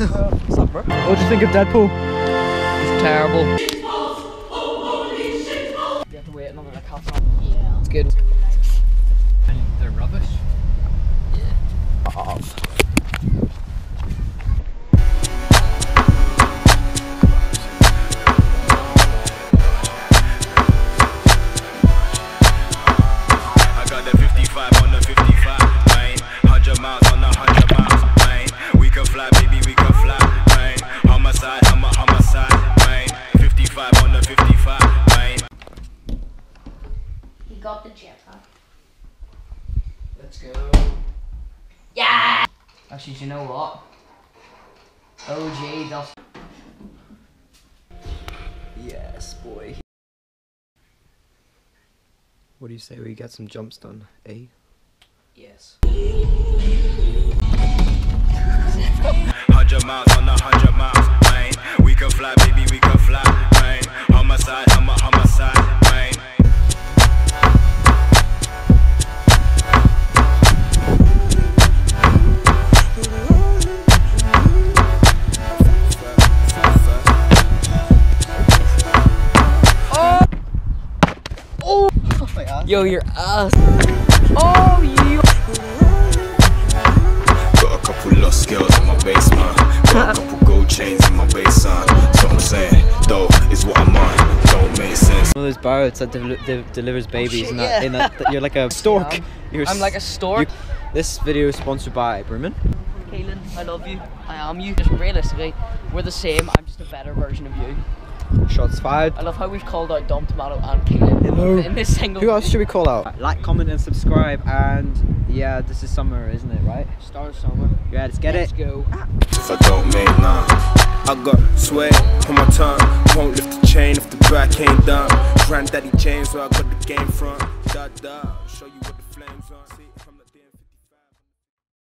What's up, bro? What do you think of Deadpool? It's terrible. You have to wait another like half an hour. Yeah. It's good. Got the jetpack. Let's go. Yeah. Actually, do you know what? OG does. Yes, boy. What do you say we get some jumps done, eh? Yes. Yo, your ass. Oh, you. Got a couple lost girls in my basement. Got a couple gold chains in my base on. So I'm saying, though, is what I'm on. Don't make sense. One of those birds that del- de- delivers oh, babies, shit, and that, yeah. in that, that you're like a stork. Yeah. You're I'm like a stork. This video is sponsored by Brooman. Kaylin, I love you. I am you. Just realistically, we're the same. I'm just a better version of you. Shots fired. I love how we've called out Dom Tomato and Kaylin in, Hello. in this single. Who else should we call out? Like, comment, and subscribe. And yeah, this is summer, isn't it? Right? Start of summer. Yeah, let's get it. Let's it. go. If I don't make none, I got sway on my tongue. Won't lift the chain if the back ain't done. Granddaddy James, where I got the game from. Da da, show you what the flames are. See, I'm